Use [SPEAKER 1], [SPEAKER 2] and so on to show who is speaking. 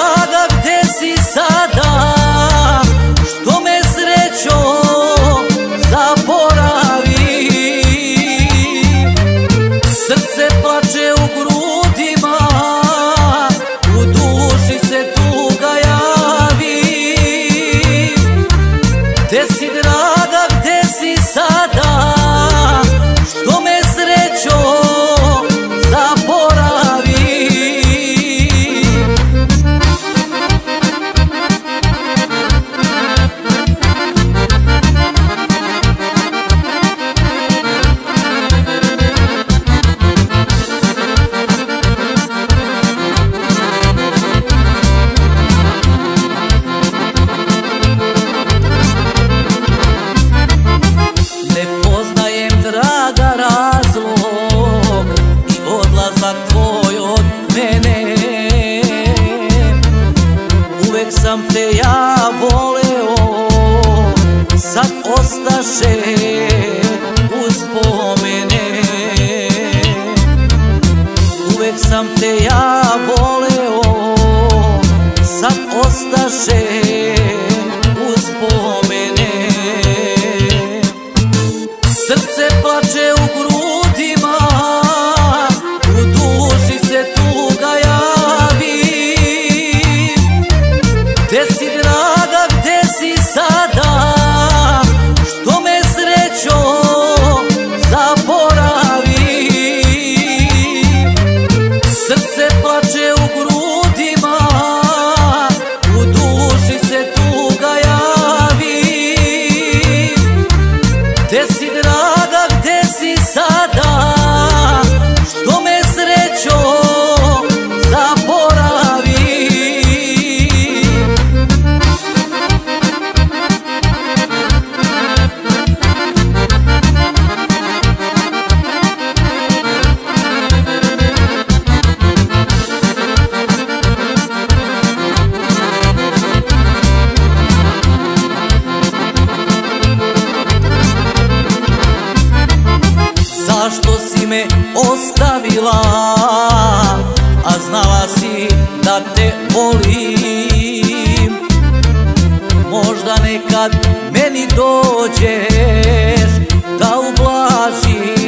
[SPEAKER 1] Draga, gde si sada ostaše uspomene Uvek sam te ja voleo Sad ostaše uspomene Srce plače u grudima U duši se tuga javi. Gde si Što si me ostavila A znala si da te volim. Možda nekad meni dođeš da ublažim